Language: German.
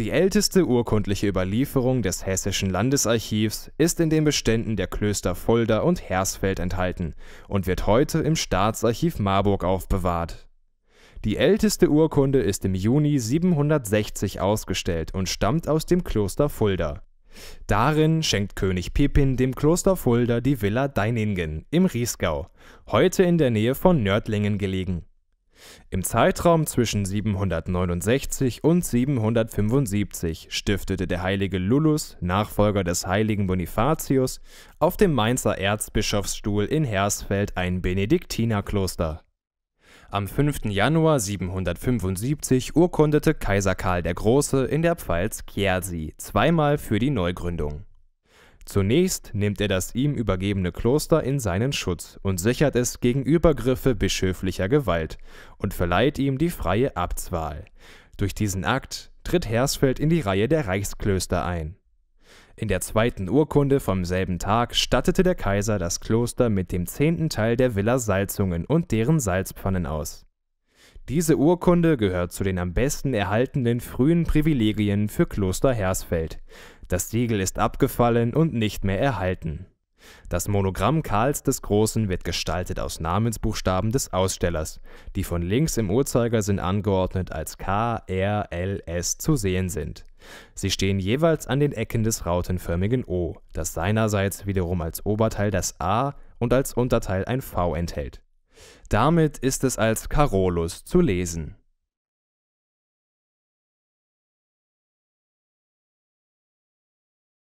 Die älteste urkundliche Überlieferung des Hessischen Landesarchivs ist in den Beständen der Klöster Fulda und Hersfeld enthalten und wird heute im Staatsarchiv Marburg aufbewahrt. Die älteste Urkunde ist im Juni 760 ausgestellt und stammt aus dem Kloster Fulda. Darin schenkt König Pippin dem Kloster Fulda die Villa Deiningen im Riesgau, heute in der Nähe von Nördlingen gelegen im Zeitraum zwischen 769 und 775 stiftete der heilige Lullus, Nachfolger des heiligen Bonifatius, auf dem Mainzer Erzbischofsstuhl in Hersfeld ein Benediktinerkloster. Am 5. Januar 775 urkundete Kaiser Karl der Große in der Pfalz Chieri zweimal für die Neugründung Zunächst nimmt er das ihm übergebene Kloster in seinen Schutz und sichert es gegen Übergriffe bischöflicher Gewalt und verleiht ihm die freie Abtswahl. Durch diesen Akt tritt Hersfeld in die Reihe der Reichsklöster ein. In der zweiten Urkunde vom selben Tag stattete der Kaiser das Kloster mit dem zehnten Teil der Villa Salzungen und deren Salzpfannen aus. Diese Urkunde gehört zu den am besten erhaltenen frühen Privilegien für Kloster Hersfeld, das Siegel ist abgefallen und nicht mehr erhalten. Das Monogramm Karls des Großen wird gestaltet aus Namensbuchstaben des Ausstellers, die von links im Uhrzeigersinn angeordnet als K, R, L, S zu sehen sind. Sie stehen jeweils an den Ecken des rautenförmigen O, das seinerseits wiederum als Oberteil das A und als Unterteil ein V enthält. Damit ist es als Carolus zu lesen